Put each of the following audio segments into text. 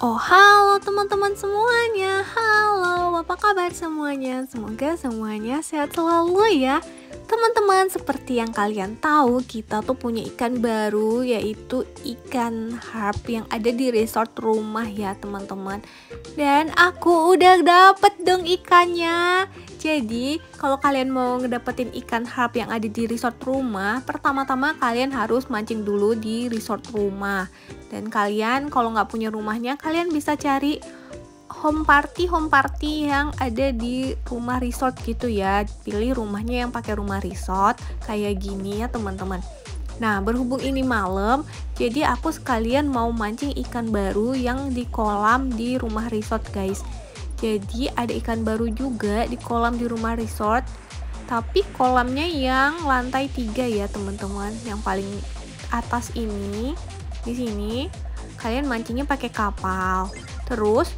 Oh halo teman-teman semuanya. Halo apa kabar semuanya? Semoga semuanya sehat selalu ya. Teman-teman seperti yang kalian tahu Kita tuh punya ikan baru Yaitu ikan harp yang ada di resort rumah ya teman-teman. Dan aku udah dapet dong ikannya jadi, kalau kalian mau ngedapetin ikan harp yang ada di resort rumah, pertama-tama kalian harus mancing dulu di resort rumah. Dan kalian kalau nggak punya rumahnya, kalian bisa cari home party home party yang ada di rumah resort gitu ya. Pilih rumahnya yang pakai rumah resort kayak gini ya teman-teman. Nah, berhubung ini malam, jadi aku sekalian mau mancing ikan baru yang di kolam di rumah resort, guys. Jadi ada ikan baru juga di kolam di rumah resort. Tapi kolamnya yang lantai tiga ya teman-teman. Yang paling atas ini di sini kalian mancingnya pakai kapal. Terus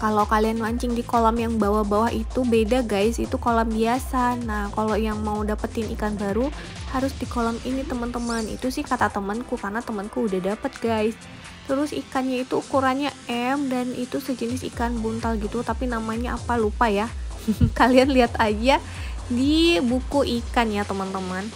kalau kalian mancing di kolam yang bawah-bawah itu beda guys, itu kolam biasa. Nah, kalau yang mau dapetin ikan baru harus di kolam ini teman-teman. Itu sih kata temanku karena temanku udah dapet guys terus ikannya itu ukurannya M dan itu sejenis ikan buntal gitu tapi namanya apa lupa ya. Kalian lihat aja di buku ikan ya teman-teman.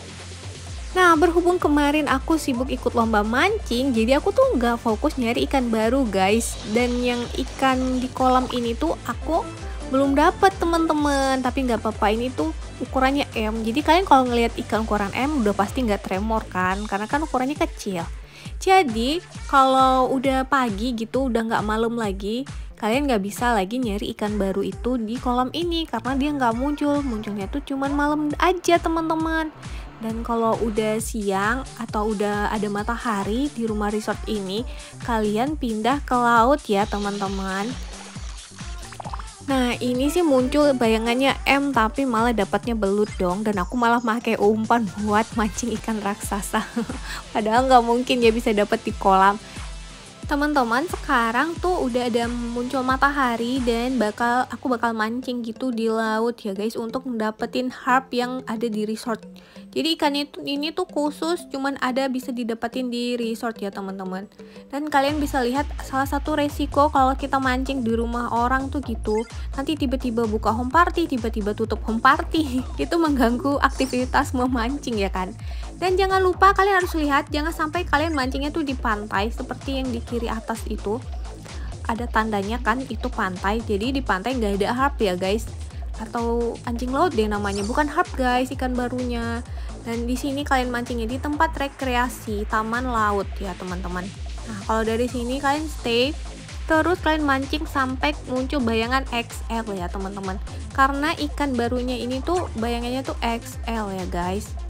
Nah berhubung kemarin aku sibuk ikut lomba mancing Jadi aku tuh nggak fokus nyari ikan baru guys. Dan yang ikan di kolam ini tuh aku belum dapet teman-teman. Tapi nggak apa-apa ini tuh ukurannya M. Jadi kalian kalau ngelihat ikan ukuran M udah pasti nggak tremor kan? Karena kan ukurannya kecil jadi kalau udah pagi gitu, udah nggak malam lagi, kalian nggak bisa lagi nyari ikan baru itu di kolam ini karena dia nggak muncul. Munculnya tuh cuman malam aja teman-teman. Dan kalau udah siang atau udah ada matahari di rumah resort ini, kalian pindah ke laut ya teman-teman. Nah ini sih muncul bayangannya M tapi malah dapatnya belut dong dan aku malah pakai umpan buat mancing ikan raksasa. Padahal nggak mungkin ya bisa dapat di kolam. Teman-teman sekarang tuh udah ada muncul matahari dan bakal aku bakal mancing gitu di laut ya guys untuk dapetin harp yang ada di resort. Jadi ikan itu ini tuh khusus cuman ada bisa didapetin di resort ya teman-teman. Dan kalian bisa lihat salah satu resiko kalau kita mancing di rumah orang tuh gitu. Nanti tiba-tiba buka home party, tiba-tiba tutup home party. itu mengganggu aktivitas memancing ya kan. Dan jangan lupa kalian harus lihat jangan sampai kalian mancingnya tuh di pantai seperti yang di kiri atas itu. Ada tandanya kan itu pantai. Jadi di pantai nggak ada harp ya guys. Atau anjing laut deh namanya. Bukan harp guys ikan barunya. Dan di sini kalian mancingnya di tempat rekreasi taman laut ya teman-teman. Nah kalau dari sini kalian stay terus kalian mancing sampai muncul bayangan XL ya teman-teman. Karena ikan barunya ini tuh bayangannya tuh XL ya guys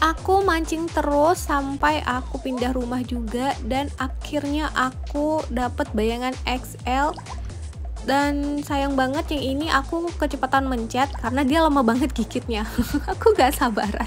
aku mancing terus sampai aku pindah rumah juga dan akhirnya aku dapat bayangan XL dan sayang banget yang ini aku kecepatan mencet karena dia lama banget gigitnya. Aku gak sabaran.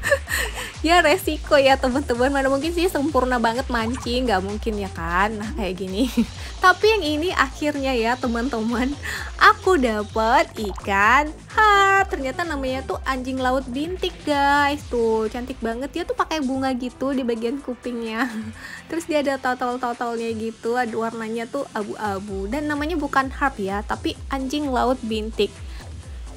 Ya resiko ya teman-teman. Mana mungkin sih sempurna banget mancing nggak mungkin ya kan? Nah kayak gini. Tapi yang ini akhirnya ya teman-teman aku dapat ikan ha ternyata namanya tuh anjing laut bintik guys. Tuh cantik banget. Dia tuh pakai bunga gitu di bagian kupingnya. Terus dia ada total-totalnya gitu ada warnanya tuh abu-abu. Dan namanya bukan harp ya tapi anjing laut bintik.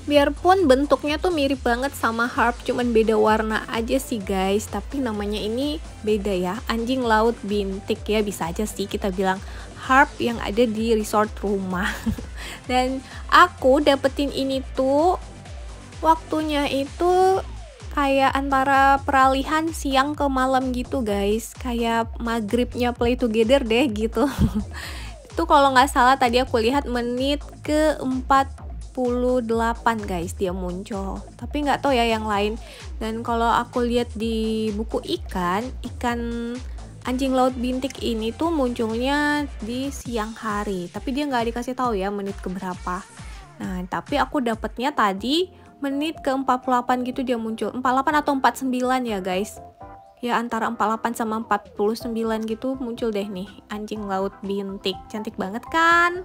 Biarpun bentuknya tuh mirip banget sama harp, cuman beda warna aja sih guys. Tapi namanya ini beda ya, anjing laut bintik ya bisa aja sih kita bilang harp yang ada di resort rumah. Dan aku dapetin ini tuh waktunya itu kayak antara peralihan siang ke malam gitu guys. Kayak maghribnya play together deh gitu. Itu kalau nggak salah tadi aku lihat menit ke 4 48 guys dia muncul. Tapi nggak tahu ya yang lain. Dan kalau aku lihat di buku ikan ikan anjing laut bintik ini tuh munculnya di siang hari. Tapi dia nggak dikasih tahu ya menit keberapa. Nah tapi aku dapatnya tadi menit ke 48 gitu dia muncul 48 atau 49 ya guys ya antara 48 sama 49 gitu muncul deh nih anjing laut bintik cantik banget kan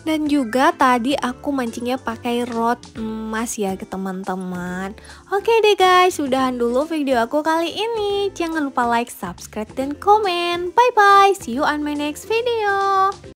Dan juga tadi aku mancingnya pakai rod emas ya ke teman-teman. Oke deh guys, sudahan dulu video aku kali ini. Jangan lupa like, subscribe, dan komen. Bye bye, see you on my next video.